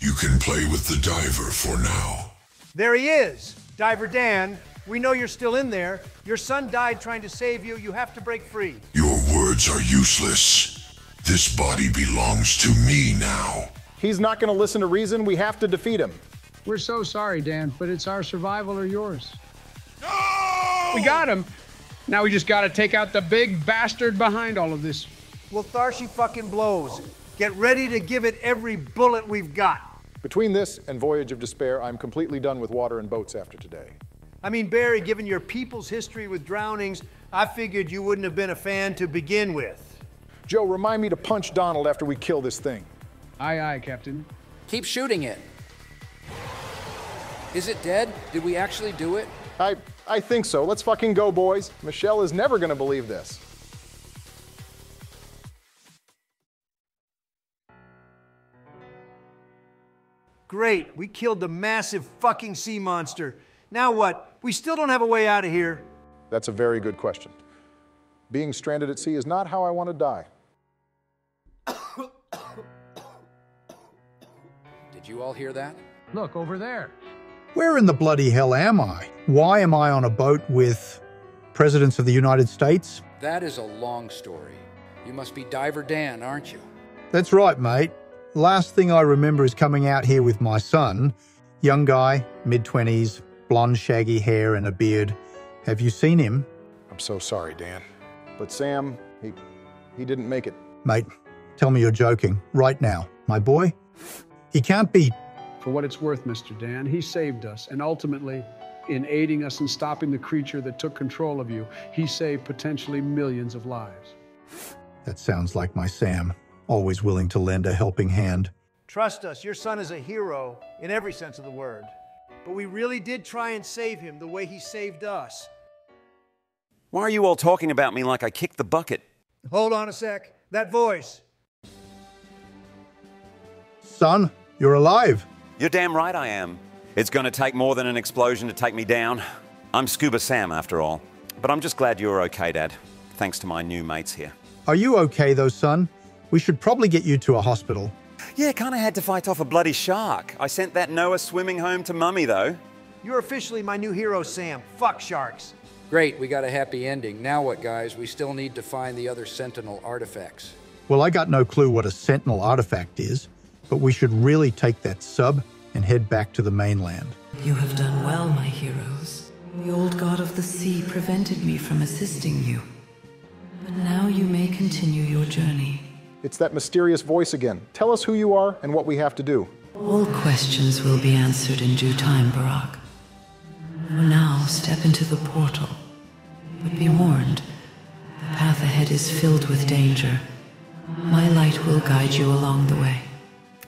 You can play with the diver for now. There he is. Diver Dan, we know you're still in there. Your son died trying to save you. You have to break free. Your words are useless. This body belongs to me now. He's not going to listen to reason. We have to defeat him. We're so sorry, Dan, but it's our survival or yours. No! We got him. Now we just gotta take out the big bastard behind all of this. Well, Tharshi fucking blows. Get ready to give it every bullet we've got. Between this and Voyage of Despair, I'm completely done with water and boats after today. I mean, Barry, given your people's history with drownings, I figured you wouldn't have been a fan to begin with. Joe, remind me to punch Donald after we kill this thing. Aye, aye, Captain. Keep shooting it. Is it dead? Did we actually do it? I, I think so. Let's fucking go, boys. Michelle is never gonna believe this. Great, we killed the massive fucking sea monster. Now what? We still don't have a way out of here. That's a very good question. Being stranded at sea is not how I want to die. Did you all hear that? Look, over there. Where in the bloody hell am I? Why am I on a boat with presidents of the United States? That is a long story. You must be Diver Dan, aren't you? That's right, mate. Last thing I remember is coming out here with my son. Young guy, mid 20s, blonde shaggy hair and a beard. Have you seen him? I'm so sorry, Dan. But Sam, he he didn't make it. Mate, tell me you're joking. Right now. My boy? He can't be. For what it's worth, Mr. Dan, he saved us, and ultimately, in aiding us in stopping the creature that took control of you. He saved potentially millions of lives. That sounds like my Sam, always willing to lend a helping hand. Trust us, your son is a hero in every sense of the word. But we really did try and save him the way he saved us. Why are you all talking about me like I kicked the bucket? Hold on a sec. That voice. Son, you're alive. You're damn right I am. It's going to take more than an explosion to take me down. I'm Scuba Sam, after all. But I'm just glad you're okay, Dad. Thanks to my new mates here. Are you okay, though, son? We should probably get you to a hospital. Yeah, kind of had to fight off a bloody shark. I sent that Noah swimming home to Mummy, though. You're officially my new hero, Sam. Fuck sharks. Great, we got a happy ending. Now what, guys? We still need to find the other Sentinel artifacts. Well, I got no clue what a Sentinel artifact is, but we should really take that sub and head back to the mainland. You have done well, my heroes. The old god of the sea prevented me from assisting you. But now you may continue your journey. It's that mysterious voice again. Tell us who you are and what we have to do. All questions will be answered in due time, Barack. For now, step into the portal. But be warned, the path ahead is filled with danger. My light will guide you along the way.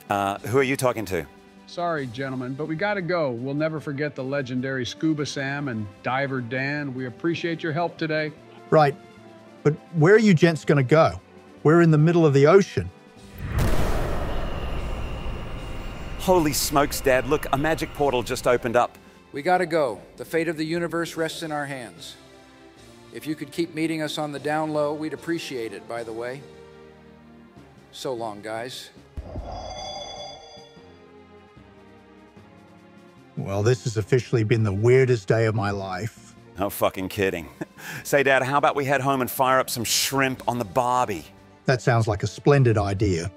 Uh, who are you talking to? Sorry, gentlemen, but we gotta go. We'll never forget the legendary Scuba Sam and Diver Dan. We appreciate your help today. Right. But where are you gents gonna go? We're in the middle of the ocean. Holy smokes, Dad. Look, a magic portal just opened up. We gotta go. The fate of the universe rests in our hands. If you could keep meeting us on the down low, we'd appreciate it, by the way. So long, guys. Well, this has officially been the weirdest day of my life. No fucking kidding. Say, Dad, how about we head home and fire up some shrimp on the Barbie? That sounds like a splendid idea.